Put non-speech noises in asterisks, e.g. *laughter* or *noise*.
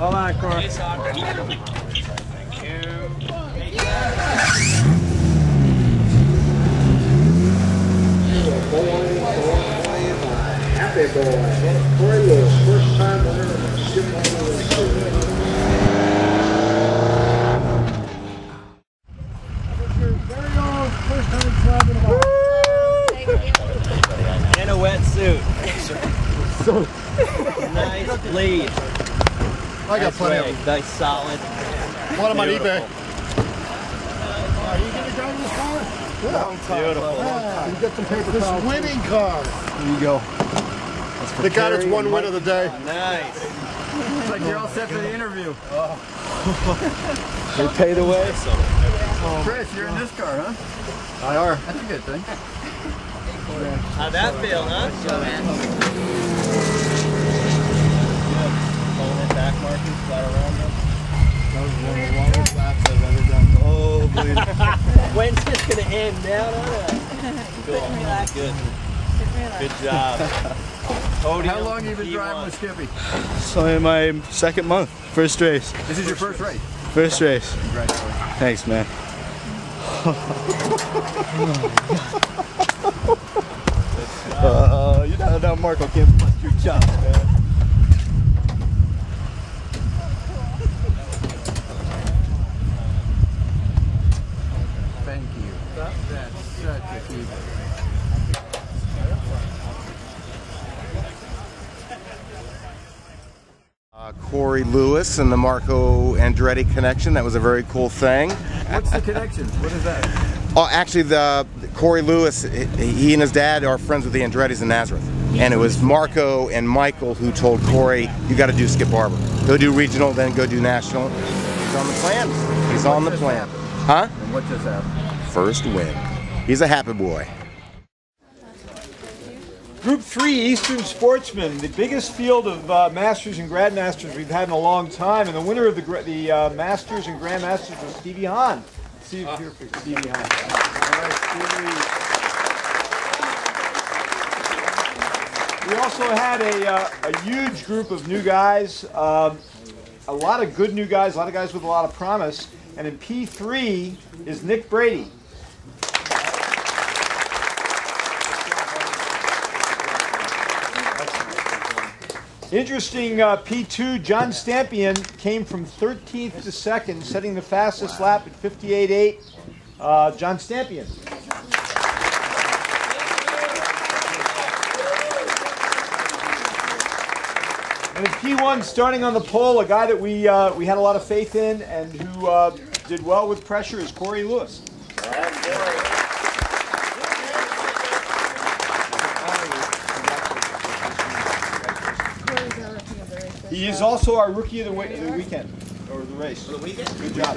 car. Happy boy. Corey Lewis, first time winner the Skip Barber Series. Very own first time driving a bike. In a wetsuit. *laughs* So, Nice lead. I got plenty of them. Nice solid. One of them on Beautiful. eBay. are you going to drive this car? Long time. Beautiful. Yeah, you get some paper This towels. winning car. There you go. They got its one win of the day. Nice. It's like you're all set for the interview. They paid away. So. Chris, you're in this car, huh? I are. That's a good thing. How'd that feel, huh? Following back markings got around them. That was one of the longest laps I've ever done. Oh, bleed. just gonna end down *laughs* on us? Cool. Good. Good job. *laughs* Podium, How long have you been P1. driving with Skippy? So in my second month, first race, This is your first race. first race. Congratulations. Thanks, man. *laughs* uh, you know that Marco can't bust your chops, man. Thank you. That's such a keeper. Uh, Corey Lewis and the Marco Andretti connection. That was a very cool thing. What's the connection? What is that? Oh, actually, the Corey Lewis, he and his dad are friends with the Andrettis in Nazareth, and it was Marco and Michael who told Corey, "You got to do Skip Barber. Go do regional, then go do national." He's on the plan. He's on the plan. Huh? And what just happened? First win. He's a happy boy. Group 3 Eastern Sportsmen, the biggest field of uh, Masters and Grandmasters we've had in a long time, and the winner of the the uh, Masters and Grandmasters was Stevie Hahn. See if here for Stevie Hahn. We also had a, uh, a huge group of new guys, um, a lot of good new guys, a lot of guys with a lot of promise, and in P3 is Nick Brady. Interesting uh, P2, John Stampion came from 13th to 2nd, setting the fastest lap at 58.8. Uh, John Stampion. And in P1, starting on the pole, a guy that we, uh, we had a lot of faith in and who uh, did well with pressure is Corey Lewis. He is also our rookie of the, wa- the weekend, or the race. the weekend? Good job.